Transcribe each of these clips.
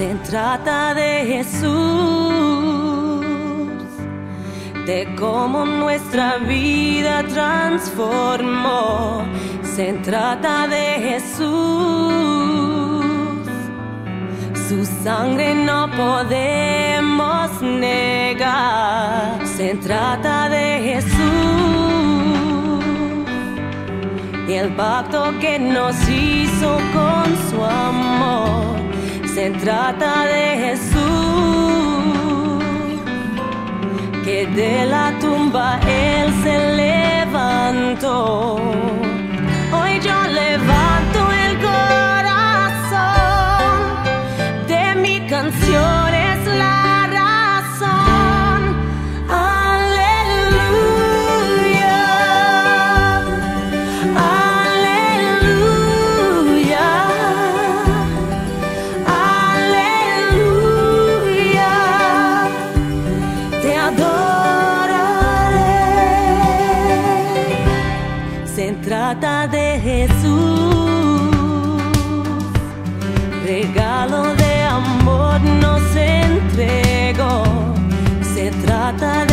Se trata de Jesús, de cómo nuestra vida transformó. Se trata de Jesús, su sangre no podemos negar. Se trata de Jesús y el pacto que nos hizo con su amor. Trata de Jesús, que de la tumba Él se levantó. Trata de Jesús, regalo de amor nos entregó. Se trata de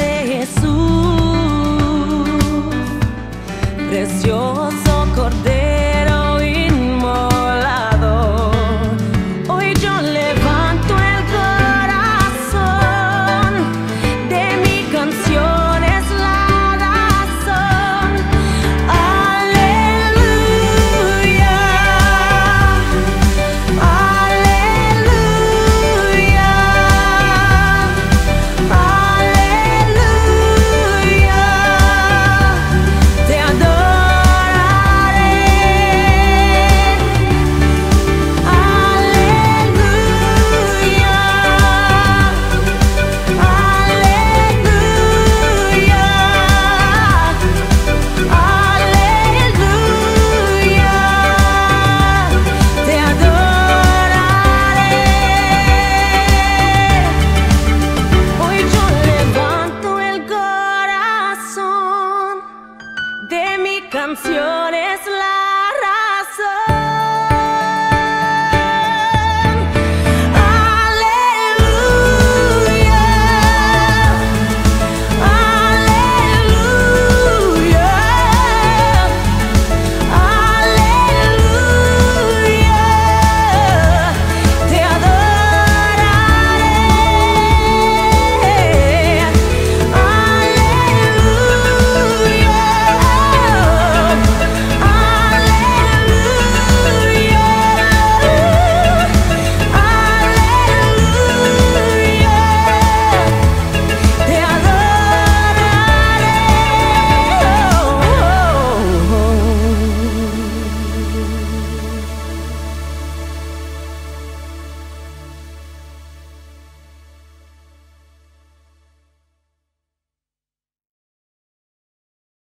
canzone.